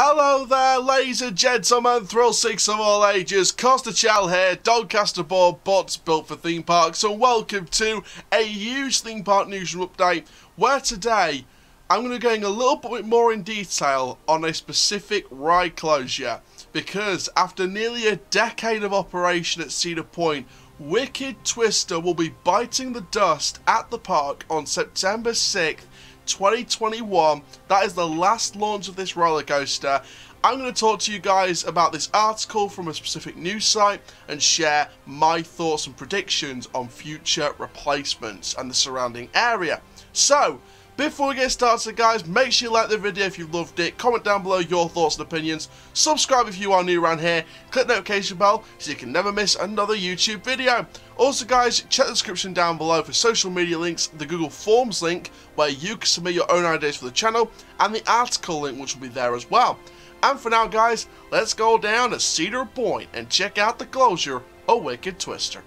Hello there, ladies and gentlemen, thrill seekers of all ages, Coaster Chall here, Doncaster board bots built for theme parks, and welcome to a huge theme park news update, where today I'm going to go in a little bit more in detail on a specific ride closure, because after nearly a decade of operation at Cedar Point, Wicked Twister will be biting the dust at the park on September 6th 2021. That is the last launch of this roller coaster. I'm going to talk to you guys about this article from a specific news site and share my thoughts and predictions on future replacements and the surrounding area. So, before we get started guys, make sure you like the video if you loved it, comment down below your thoughts and opinions, subscribe if you are new around here, click the notification bell so you can never miss another YouTube video. Also guys, check the description down below for social media links, the Google Forms link where you can submit your own ideas for the channel, and the article link which will be there as well. And for now guys, let's go down to Cedar Point and check out the closure of Wicked Twister.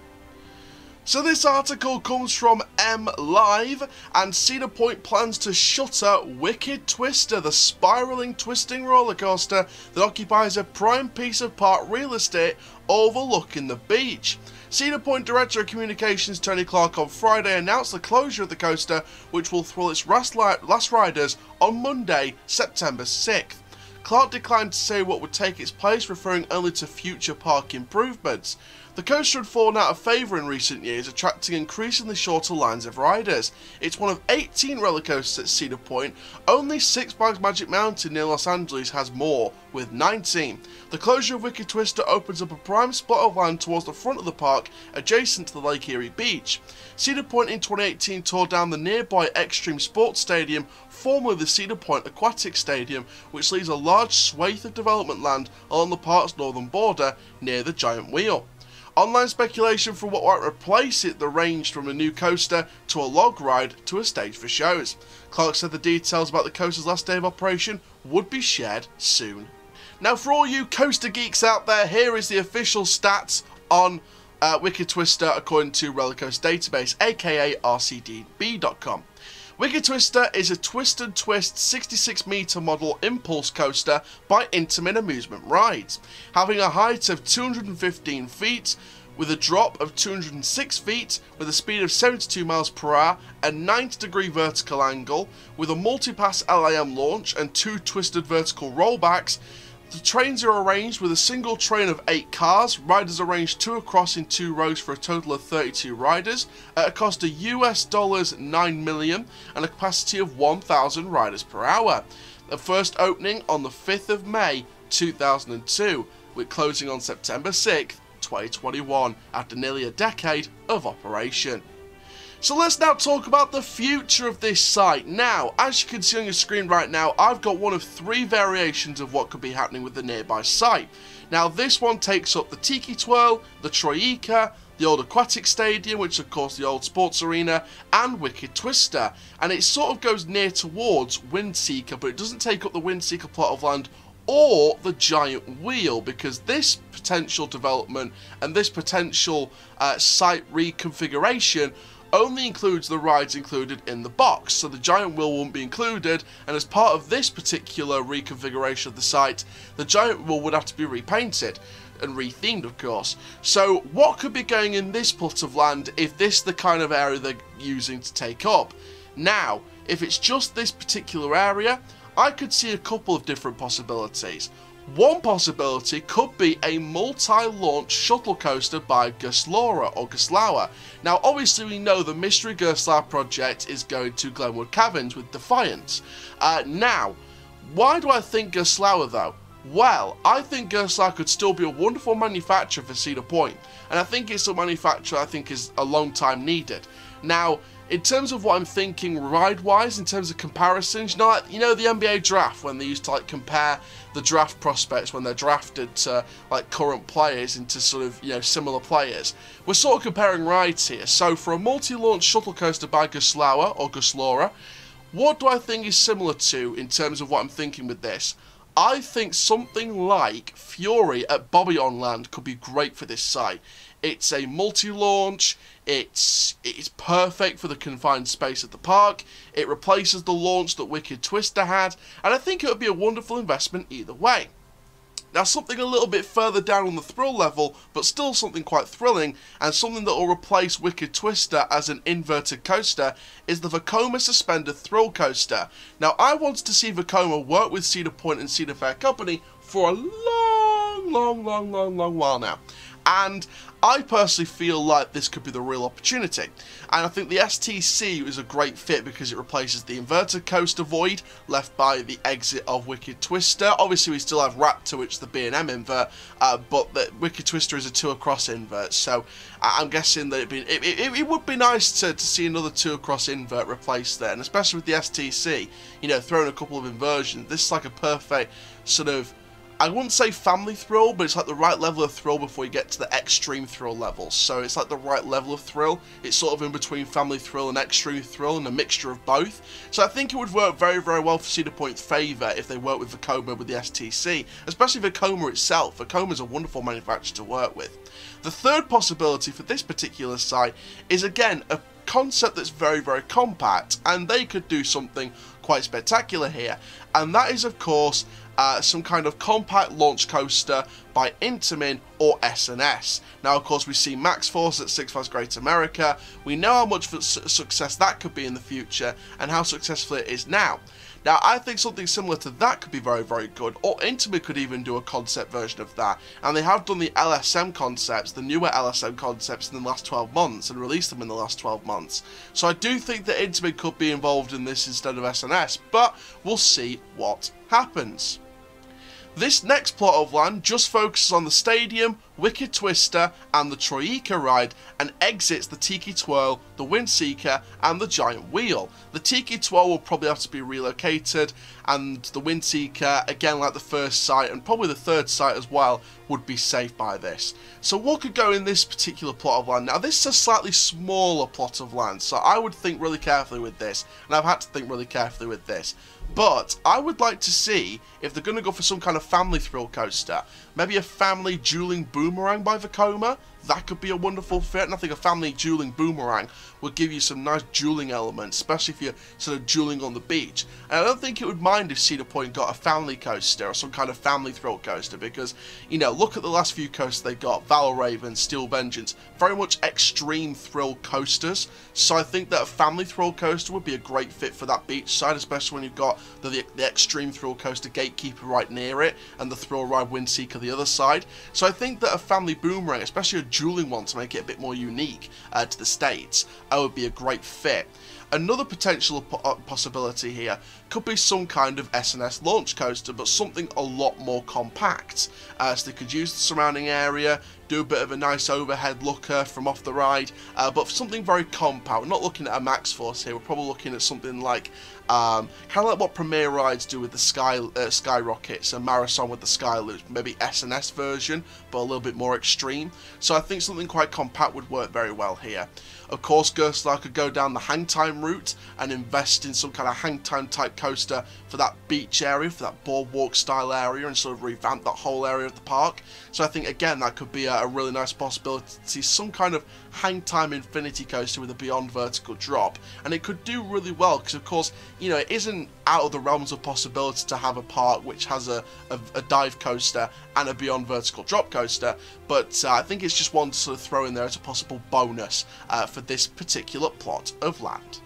So this article comes from MLive, and Cedar Point plans to shutter Wicked Twister, the spiraling twisting roller coaster that occupies a prime piece of park real estate overlooking the beach. Cedar Point Director of Communications Tony Clark on Friday announced the closure of the coaster, which will thrill its last riders on Monday, September 6th. Clark declined to say what would take its place, referring only to future park improvements. The coaster had fallen out of favour in recent years, attracting increasingly shorter lines of riders. It's one of 18 roller coasters at Cedar Point. Only Six Flags Magic Mountain near Los Angeles has more, with 19. The closure of Wicked Twister opens up a prime spot of land towards the front of the park, adjacent to the Lake Erie beach. Cedar Point in 2018 tore down the nearby Extreme Sports Stadium, formerly the Cedar Point Aquatic Stadium, which leaves a large swathe of development land along the park's northern border near the Giant Wheel. Online speculation for what might replace it ranged from a new coaster to a log ride to a stage for shows. Clark said the details about the coaster's last day of operation would be shared soon. Now for all you coaster geeks out there, here is the official stats on uh, Wicked Twister according to Rollercoaster Database, aka RCDB.com. Wicked Twister is a twist and twist 66 meter model impulse coaster by Intamin Amusement Rides, having a height of 215 feet with a drop of 206 feet with a speed of 72 miles per hour and 90 degree vertical angle with a multi-pass LAM launch and two twisted vertical rollbacks the trains are arranged with a single train of 8 cars, riders arranged 2 across in 2 rows for a total of 32 riders, at a cost of US dollars 9 million and a capacity of 1,000 riders per hour. The first opening on the 5th of May 2002, with closing on September 6th, 2021, after nearly a decade of operation. So let's now talk about the future of this site. Now, as you can see on your screen right now, I've got one of three variations of what could be happening with the nearby site. Now, this one takes up the Tiki Twirl, the Troika, the old Aquatic Stadium, which of course the old sports arena, and Wicked Twister. And it sort of goes near towards Windseeker, but it doesn't take up the Windseeker plot of land or the giant wheel because this potential development and this potential uh, site reconfiguration only includes the rides included in the box, so the giant wheel won't be included, and as part of this particular reconfiguration of the site, the giant wheel would have to be repainted and rethemed of course. So what could be going in this plot of land if this is the kind of area they're using to take up? Now, if it's just this particular area, I could see a couple of different possibilities. One possibility could be a multi-launch shuttle coaster by Gerstlauer or Gerstlauer. Now obviously we know the Mystery Gerstlauer project is going to Glenwood Caverns with Defiance. Uh, now, why do I think Gerstlauer though? Well, I think Gerstlauer could still be a wonderful manufacturer for Cedar Point, and I think it's a manufacturer I think is a long time needed. Now, in terms of what I'm thinking ride-wise, in terms of comparisons, you know, you know the NBA draft when they used to like compare the draft prospects when they're drafted to like current players into sort of you know similar players. We're sort of comparing rides here. So for a multi-launch shuttle coaster by Gerstlauer or Gerstlauer, what do I think is similar to in terms of what I'm thinking with this? I think something like Fury at Bobbejaanland could be great for this site. It's a multi-launch. It's it's perfect for the confined space of the park. It replaces the launch that Wicked Twister had, and I think it would be a wonderful investment either way. Now, something a little bit further down on the thrill level, but still something quite thrilling, and something that will replace Wicked Twister as an inverted coaster, is the Vekoma Suspended Thrill Coaster. Now, I wanted to see Vekoma work with Cedar Point and Cedar Fair Company for a long, long, long, long, long while now. And I personally feel like this could be the real opportunity. And I think the STC is a great fit because it replaces the inverted coaster void left by the exit of Wicked Twister. Obviously, we still have Raptor, which is the B&M invert, uh, but the Wicked Twister is a two across invert. So I'm guessing that be, it, it, it, would be nice to, to see another two across invert replaced there. And especially with the STC, you know, throwing a couple of inversions, this is like a perfect sort of I wouldn't say family thrill, but it's like the right level of thrill before you get to the extreme thrill levels. So it's like the right level of thrill. It's sort of in between family thrill and extreme thrill and a mixture of both. So I think it would work very, very well for Cedar Point's favour if they work with Vekoma with the STC, especially Vekoma itself. Vekoma is a wonderful manufacturer to work with. The third possibility for this particular site is again a concept that's very, very compact, and they could do something quite spectacular here. And that is, of course, uh, some kind of compact launch coaster by Intamin or S&S. Now, of course, we see Max Force at Six Flags Great America. We know how much success that could be in the future and how successful it is now. Now, I think something similar to that could be very, very good, or Intamin could even do a concept version of that. And they have done the LSM concepts, the newer LSM concepts in the last 12 months, and released them in the last 12 months. So I do think that Intamin could be involved in this instead of S&S, but we'll see what happens. This next plot of land just focuses on the stadium, Wicked Twister and the Troika ride and exits the Tiki Twirl, the Windseeker and the Giant Wheel. The Tiki Twirl will probably have to be relocated and the Windseeker, again like the first site and probably the third site as well, would be safe by this. So what could go in this particular plot of land? Now this is a slightly smaller plot of land so I would think really carefully with this and I've had to think really carefully with this. But I would like to see if they're going to go for some kind of family thrill coaster. Maybe a family dueling boomerang by Vekoma? That could be a wonderful fit, and I think a family dueling boomerang would give you some nice dueling elements, especially if you're sort of dueling on the beach. And I don't think it would mind if Cedar Point got a family coaster or some kind of family thrill coaster, because, you know, look at the last few coasters they got, Valravn, Steel Vengeance, very much extreme thrill coasters, so I think that a family thrill coaster would be a great fit for that beach side, especially when you've got the, the, the extreme thrill coaster Gatekeeper right near it, and the thrill ride Windseeker the other side. So I think that a family boomerang, especially a dueling one to make it a bit more unique uh, to the States, uh, would be a great fit. Another potential uh, possibility here could be some kind of S&S launch coaster, but something a lot more compact. Uh, so they could use the surrounding area, do a bit of a nice overhead looker from off the ride, uh, but something very compact. We're not looking at a Max Force here, we're probably looking at something like, um, kind of like what Premier Rides do with the Sky uh, Skyrockets and Marathon with the Skyloops, maybe S&S version, but a little bit more extreme. So I think something quite compact would work very well here. Of course, Gerstlauer could go down the hang time route and invest in some kind of hang time type coaster for that beach area, for that boardwalk style area, and sort of revamp that whole area of the park. So I think, again, that could be a, a really nice possibility. Some kind of hang time infinity coaster with a beyond vertical drop. And it could do really well because, of course, you know, it isn't out of the realms of possibility to have a park which has a, a, a dive coaster and a beyond vertical drop coaster. But uh, I think it's just one to sort of throw in there as a possible bonus uh, for this particular plot of land.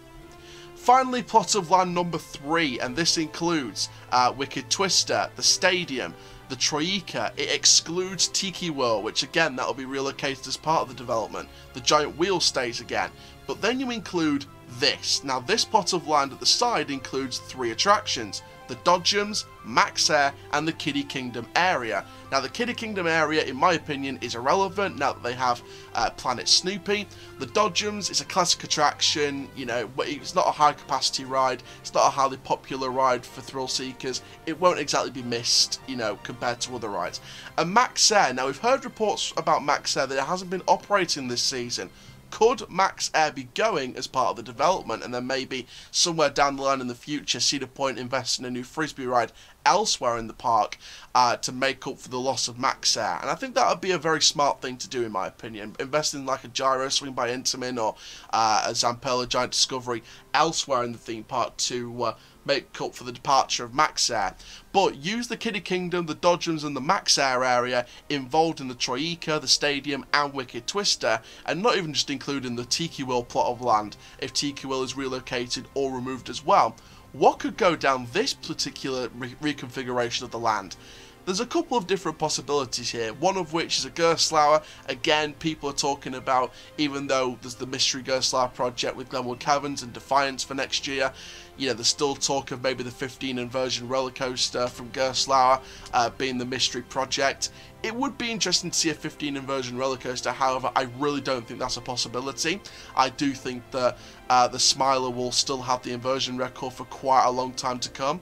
Finally, plot of land number three, and this includes uh, Wicked Twister, the stadium, the Troika. It excludes Tiki Twirl, which again, that'll be relocated as part of the development. The giant wheel stays again. But then you include this. Now, this plot of land at the side includes three attractions the Dodgems, Max Air, and the Kiddie Kingdom area. Now, the Kiddie Kingdom area, in my opinion, is irrelevant now that they have uh, Planet Snoopy. The Dodgems is a classic attraction, you know, it's not a high capacity ride, it's not a highly popular ride for thrill seekers, it won't exactly be missed, you know, compared to other rides. And Max Air, now we've heard reports about Max Air that it hasn't been operating this season, could Max Air be going as part of the development and then maybe somewhere down the line in the future Cedar Point invest in a new frisbee ride elsewhere in the park uh, to make up for the loss of Max Air? And I think that would be a very smart thing to do in my opinion. Invest in like a gyro swing by Intamin or uh, a Zamperla Giant Discovery elsewhere in the theme park to uh, make up for the departure of Max Air. But use the Kiddie Kingdom, the Dodgems and the Max Air area involved in the Troika, the Stadium and Wicked Twister, and not even just including the Tiki Twirl plot of land if Tiki is relocated or removed as well. What could go down this particular re reconfiguration of the land? There's a couple of different possibilities here, one of which is a Gerstlauer. Again, people are talking about, even though there's the Mystery Gerstlauer project with Glenwood Caverns and Defiance for next year, you know, there's still talk of maybe the 15 inversion roller coaster from Gerstlauer uh, being the mystery project. It would be interesting to see a 15 inversion roller coaster, however, I really don't think that's a possibility. I do think that uh, the Smiler will still have the inversion record for quite a long time to come.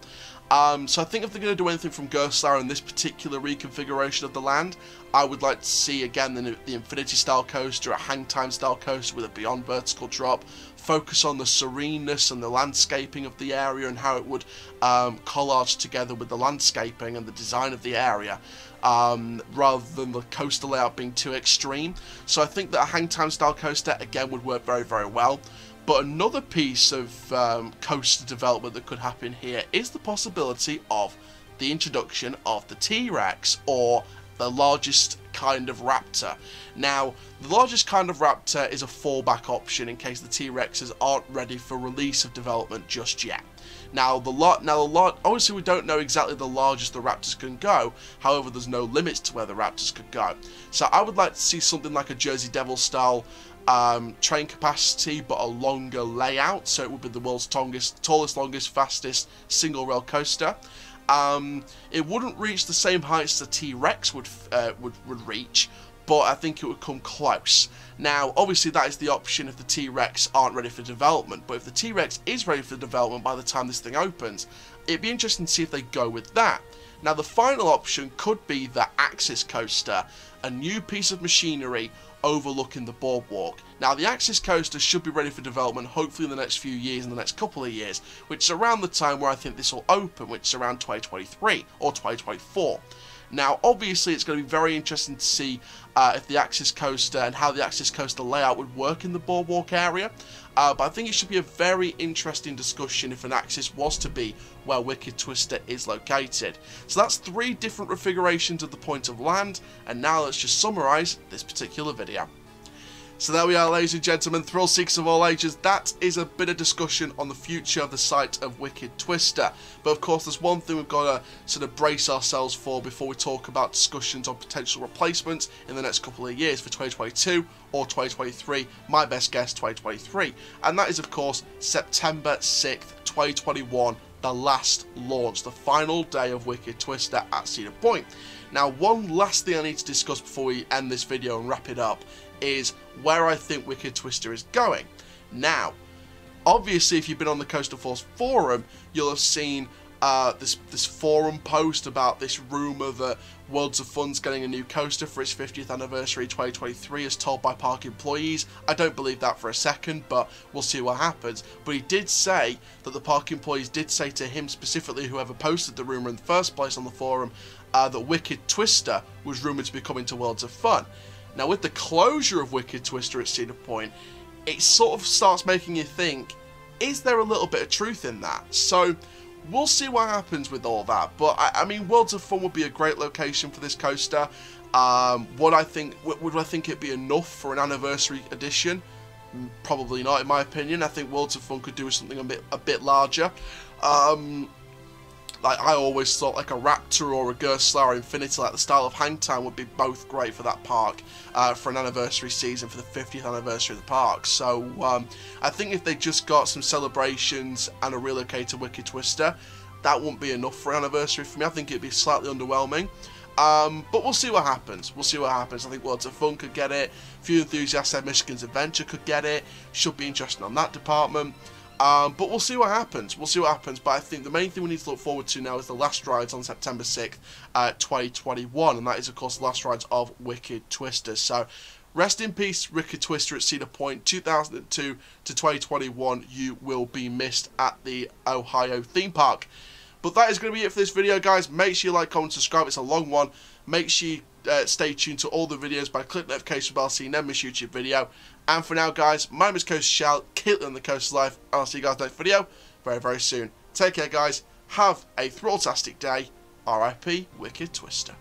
Um, so I think if they're going to do anything from Gerstlauer in this particular reconfiguration of the land, I would like to see again the, the Infinity style coaster, a hang time style coaster with a beyond vertical drop, focus on the sereneness and the landscaping of the area and how it would um, collage together with the landscaping and the design of the area. Um, rather than the coaster layout being too extreme. So I think that a hang time style coaster again would work very very well. But another piece of um, coaster development that could happen here is the possibility of the introduction of the T-Rex or the largest kind of raptor. Now, the largest kind of raptor is a fallback option in case the T-Rexes aren't ready for release of development just yet. Now, the lot, now the lot, obviously we don't know exactly the largest the raptors can go, however there's no limits to where the raptors could go. So I would like to see something like a Jersey Devil style um, train capacity but a longer layout. So it would be the world's tallest, tallest longest fastest single rail coaster. Um, it wouldn't reach the same heights the T-Rex would, uh, would, would reach but I think it would come close. Now, obviously that is the option if the T-Rex aren't ready for development, but if the T-Rex is ready for development by the time this thing opens, it'd be interesting to see if they go with that. Now, the final option could be the Axis Coaster, a new piece of machinery overlooking the boardwalk. Now the Axis Coaster should be ready for development hopefully in the next few years, in the next couple of years, which is around the time where I think this will open, which is around 2023 or 2024. Now, obviously, it's going to be very interesting to see uh, if the Axis Coaster and how the Axis Coaster layout would work in the boardwalk area. Uh, but I think it should be a very interesting discussion if an Axis was to be where Wicked Twister is located. So that's three different refigurations of the point of land, and now let's just summarise this particular video. So there we are ladies and gentlemen, thrill seekers of all ages, that is a bit of discussion on the future of the site of Wicked Twister. But of course there's one thing we've got to sort of brace ourselves for before we talk about discussions on potential replacements in the next couple of years for 2022 or 2023, my best guess 2023. And that is of course September 6th, 2021, the last launch, the final day of Wicked Twister at Cedar Point. Now one last thing I need to discuss before we end this video and wrap it up is where I think Wicked Twister is going. Now, obviously, if you've been on the Coaster Force forum, you'll have seen uh, this this forum post about this rumor that Worlds of Fun's getting a new coaster for its 50th anniversary 2023 as told by park employees. I don't believe that for a second, but we'll see what happens. But he did say that the park employees did say to him specifically, whoever posted the rumor in the first place on the forum, uh, that Wicked Twister was rumored to be coming to Worlds of Fun. Now, with the closure of Wicked Twister at Cedar Point, it sort of starts making you think, is there a little bit of truth in that? So, we'll see what happens with all that. But, I, I mean, Worlds of Fun would be a great location for this coaster. Um, would I think would I think it'd be enough for an anniversary edition? Mm, probably not, in my opinion. I think Worlds of Fun could do with something a bit a bit larger. Um, like I always thought like a Raptor or a Gerstlauer Infinity, like the style of Hangtime would be both great for that park uh, for an anniversary season for the 50th anniversary of the park. So um, I think if they just got some celebrations and a relocated Wicked Twister, that wouldn't be enough for an anniversary for me. I think it'd be slightly underwhelming. Um, but we'll see what happens. We'll see what happens. I think Worlds of Fun could get it. Few enthusiasts said Michigan's Adventure could get it. Should be interesting on that department. Um, but we'll see what happens. We'll see what happens. But I think the main thing we need to look forward to now is the last rides on September 6th, uh, 2021. And that is, of course, the last rides of Wicked Twisters. So Rest in peace, Wicked Twister at Cedar Point, 2002 to 2021. You will be missed at the Ohio theme park. But that is going to be it for this video, guys. Make sure you like, comment, subscribe. It's a long one. Make sure you uh, stay tuned to all the videos by clicking the notification bell so you miss YouTube video. And for now, guys, my name is Coaster Chall, on the Coast Life. I'll see you guys next video very, very soon. Take care, guys. Have a thrilltastic day. R.I.P. Wicked Twister.